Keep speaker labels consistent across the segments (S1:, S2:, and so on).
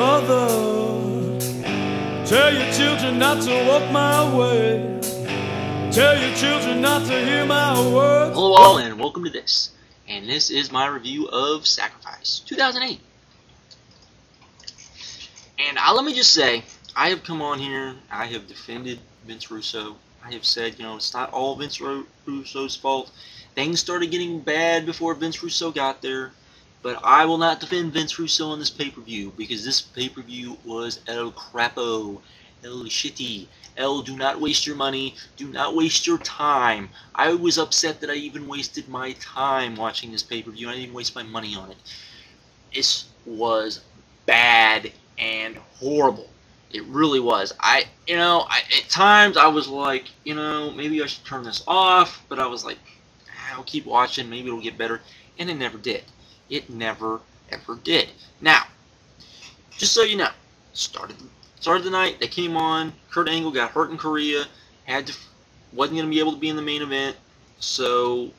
S1: Mother, tell your children not to walk my way. Tell your children not to hear my words.
S2: Hello all and welcome to this. And this is my review of Sacrifice 2008. And I, let me just say, I have come on here, I have defended Vince Russo. I have said, you know, it's not all Vince Russo's fault. Things started getting bad before Vince Russo got there. But I will not defend Vince Russo on this pay-per-view because this pay-per-view was El Crapo, El Shitty, El do not waste your money, do not waste your time. I was upset that I even wasted my time watching this pay-per-view. I didn't waste my money on it. This was bad and horrible. It really was. I, you know, I, at times I was like, you know, maybe I should turn this off, but I was like, I'll keep watching, maybe it'll get better, and it never did. It never, ever did. Now, just so you know, started started the night. They came on. Kurt Angle got hurt in Korea. Had to wasn't going to be able to be in the main event. So,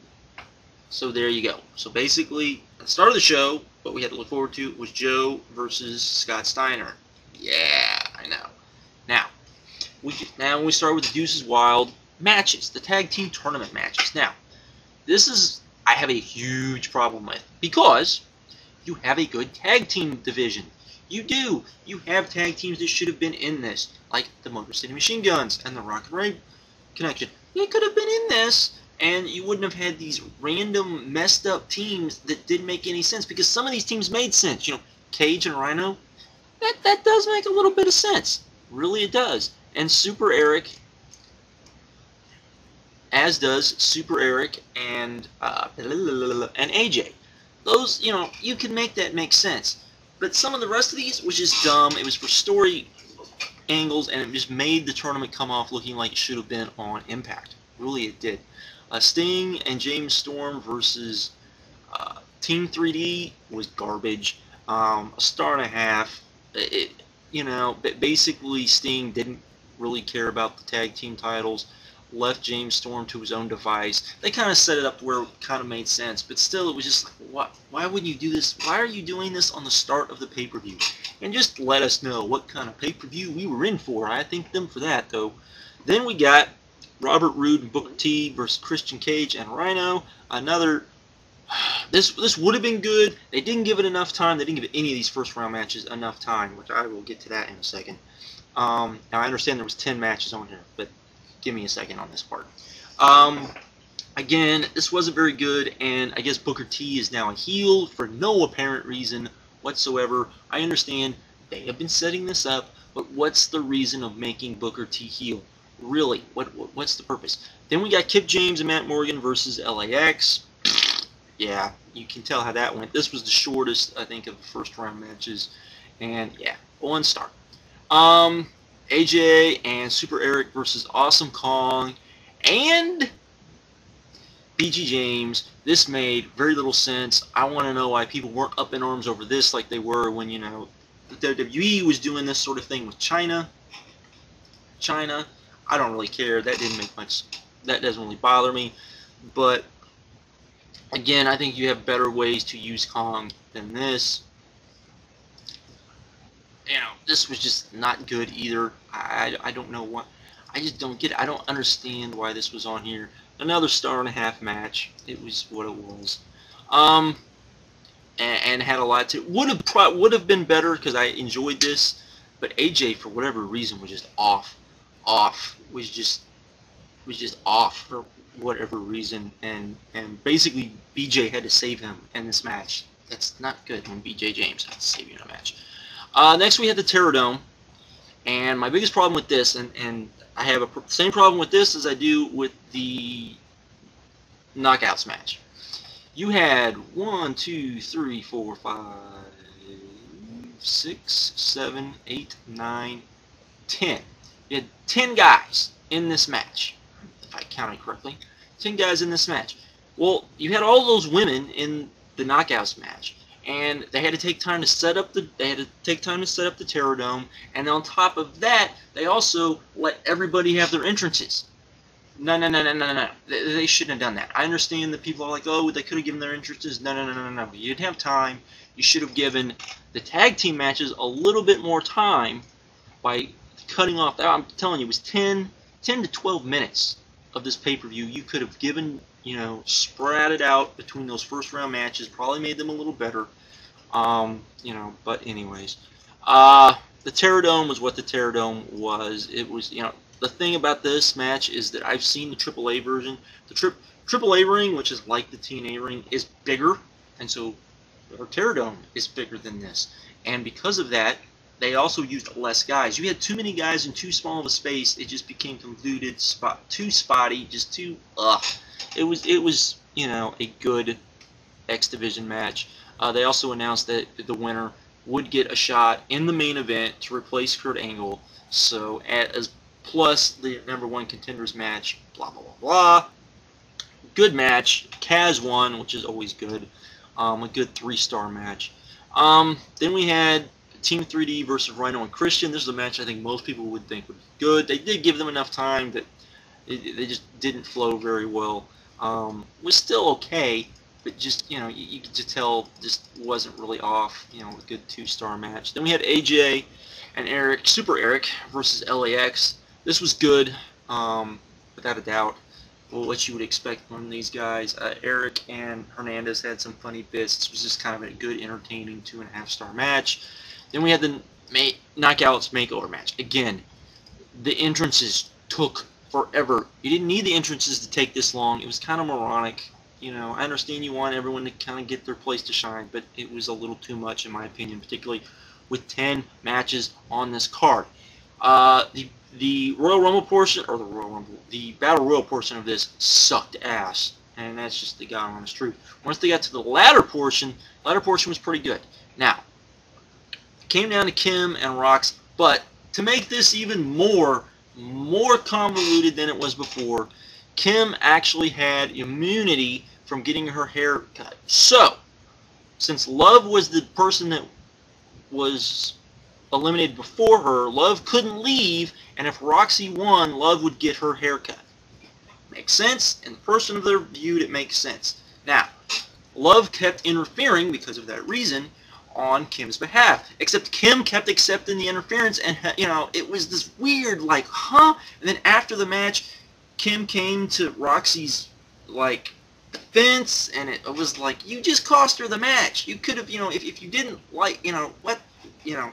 S2: so there you go. So basically, at the start of the show, what we had to look forward to was Joe versus Scott Steiner. Yeah, I know. Now, we now we start with the Deuces Wild matches, the tag team tournament matches. Now, this is I have a huge problem with because you have a good tag team division. You do. You have tag teams that should have been in this, like the Motor City Machine Guns and the Rock and Rave Infection. They could have been in this, and you wouldn't have had these random messed up teams that didn't make any sense because some of these teams made sense. You know, Cage and Rhino, that that does make a little bit of sense. Really, it does. And Super Eric as does Super Eric and uh, and AJ. Those, you know, you can make that make sense. But some of the rest of these was just dumb. It was for story angles, and it just made the tournament come off looking like it should have been on Impact. Really, it did. Uh, Sting and James Storm versus uh, Team 3D was garbage. Um, a star and a half. It, you know, basically Sting didn't really care about the tag team titles left James Storm to his own device. They kind of set it up where it kind of made sense, but still it was just like, what? Why would you do this? Why are you doing this on the start of the pay-per-view? And just let us know what kind of pay-per-view we were in for. I thank them for that, though. Then we got Robert Roode and Booker T versus Christian Cage and Rhino. Another. This this would have been good. They didn't give it enough time. They didn't give any of these first round matches enough time, which I will get to that in a second. Um, now I understand there was 10 matches on here, but give me a second on this part. Um, again, this wasn't very good, and I guess Booker T is now a heel for no apparent reason whatsoever. I understand they have been setting this up, but what's the reason of making Booker T heel? Really, what, what what's the purpose? Then we got Kip James and Matt Morgan versus LAX. yeah, you can tell how that went. This was the shortest, I think, of the first round matches, and yeah, one star. Um, AJ and Super Eric versus Awesome Kong and BG James. This made very little sense. I want to know why people weren't up in arms over this like they were when, you know, the WWE was doing this sort of thing with Chyna. Chyna, I don't really care. That didn't make much, that doesn't really bother me. But, again, I think you have better ways to use Kong than this you know, this was just not good either. I, I don't know what. I just don't get it. I don't understand why this was on here. Another star and a half match. It was what it was. Um, and, and had a lot to. Would have would have been better because I enjoyed this, but AJ for whatever reason was just off. Off was just was just off for whatever reason, and and basically BG had to save him in this match. That's not good when BG James has to save you in a match. Uh, next we had the Terrordome. And my biggest problem with this, and, and I have a pr same problem with this as I do with the Knockouts match. You had one, two, three, four, five, six, seven, eight, nine, ten. You had ten guys in this match, if I counted correctly. Ten guys in this match. Well, you had all those women in the Knockouts match and they had to take time to set up the they had to take time to set up the Terrordome, and on top of that, they also let everybody have their entrances. No, no, no, no, no, no. They, they shouldn't have done that. I understand that people are like, oh, they could have given their entrances. No, no, no, no, no. You didn't have time. You should have given the tag team matches a little bit more time by cutting off. I'm telling you, it was 10, 10 to 12 minutes of this pay-per-view. You could have given, you know, spread it out between those first round matches. Probably made them a little better. Um, you know, but anyways, uh, the Terrordome was what the Terrordome was. It was, you know, the thing about this match is that I've seen the AAA version. The tri AAA ring, which is like the TNA ring, is bigger, and so our Terrordome is bigger than this. And because of that, they also used less guys. You had too many guys in too small of a space. It just became convoluted, spot, too spotty, just too ugh. It was it was you know a good X Division match. Uh, they also announced that the winner would get a shot in the main event to replace Kurt Angle. So as plus the number one contenders match, blah blah blah blah. Good match. Kaz won, which is always good. Um, a good three-star match. Um, then we had Team 3D versus Rhino and Christian. This is a match I think most people would think would be good. They did give them enough time that it, they just didn't flow very well. Um, was still okay, but just you know you, you could just tell just wasn't really off. You know, a good two-star match. Then we had AJ and Eric, Super Eric versus LAX. This was good, um, without a doubt. Well, what you would expect from these guys. Uh, Eric and Hernandez had some funny bits. This was just kind of a good, entertaining two and a half star match. Then we had the ma knockouts makeover match. Again, the entrances took forever. You didn't need the entrances to take this long. It was kind of moronic. You know, I understand you want everyone to kind of get their place to shine, but it was a little too much in my opinion, particularly with 10 matches on this card. Uh, the the Royal Rumble portion, or the Royal Rumble, the Battle Royal portion of this sucked ass, and that's just the God honest truth. Once they got to the latter portion, latter portion was pretty good. Now, came down to Kim and Rox, but to make this even more, more convoluted than it was before, Kim actually had immunity from getting her hair cut. So, since Love was the person that was eliminated before her, Love couldn't leave, and if Roxxi won, Love would get her haircut. Makes sense? In the person of their view, it makes sense. Now, Love kept interfering because of that reason on Kim's behalf. Except Kim kept accepting the interference, and you know it was this weird, like, huh? And then after the match, Kim came to Roxxi's like defense, and it was like, you just cost her the match. You could have, you know, if if you didn't like, you know, what, you know,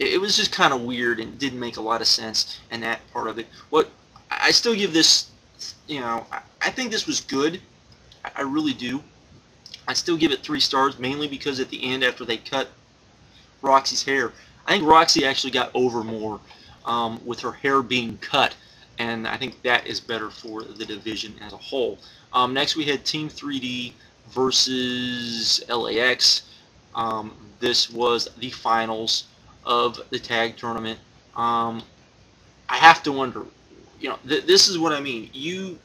S2: it, was just kind of weird and didn't make a lot of sense in that part of it. What I still give this, you know, I, think this was good. I really do. I still give it three stars, mainly because at the end, after they cut Roxxi's hair, I think Roxy actually got over more um, with her hair being cut, and I think that is better for the division as a whole. Um, next, we had Team 3D versus LAX. Um, this was the finals of the tag tournament. Um, I have to wonder, you know, th this is what I mean. You,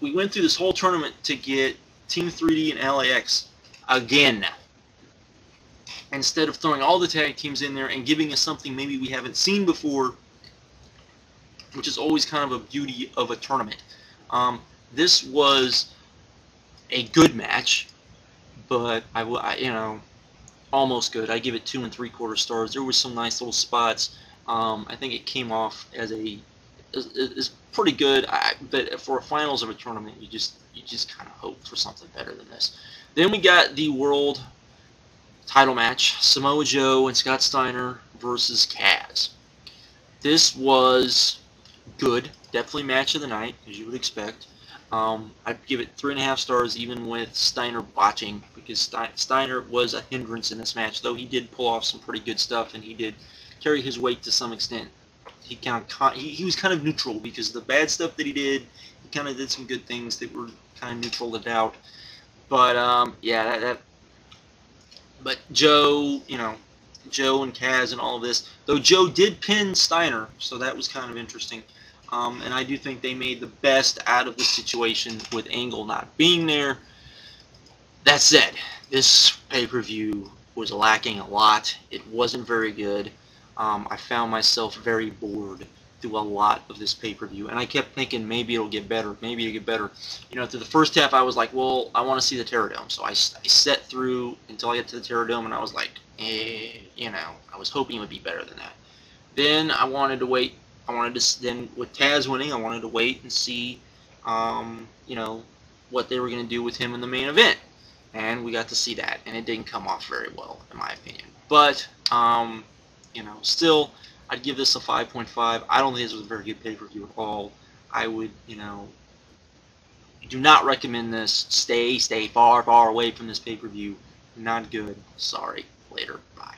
S2: we went through this whole tournament to get Team 3D and LAX again. Instead of throwing all the tag teams in there and giving us something maybe we haven't seen before, which is always kind of a beauty of a tournament. Um, this was a good match, but I, will I you know, almost good. I give it two and three quarter stars. There was some nice little spots. Um, I think it came off as a is pretty good. I, but for finals of a tournament, you just you just kind of hope for something better than this. Then we got the world title match: Samoa Joe and Scott Steiner versus Kaz. This was good, definitely match of the night, as you would expect. Um, I'd give it three and a half stars even with Steiner botching because Steiner was a hindrance in this match, though he did pull off some pretty good stuff and he did carry his weight to some extent. He kind of he, he was kind of neutral because the bad stuff that he did, he kind of did some good things that were kind of neutral to doubt. But um, yeah, that, that. But Joe, you know, Joe and Kaz and all of this, though Joe did pin Steiner, so that was kind of interesting. Um, and I do think they made the best out of the situation with Angle not being there. That said, this pay-per-view was lacking a lot. It wasn't very good. Um, I found myself very bored through a lot of this pay-per-view, and I kept thinking maybe it'll get better, maybe it'll get better. You know, through the first half, I was like, well, I want to see the Terrordome, so I, I set through until I get to the Terrordome, and I was like, eh, you know, I was hoping it would be better than that. Then I wanted to wait. I wanted to then with Taz winning, I wanted to wait and see, um, you know, what they were going to do with him in the main event, and we got to see that, and it didn't come off very well, in my opinion. But um, you know, still I'd give this a 5.5. I don't think this was a very good pay-per-view at all. I would, you know, do not recommend this. Stay, stay far, far away from this pay-per-view. Not good. Sorry. Later. Bye.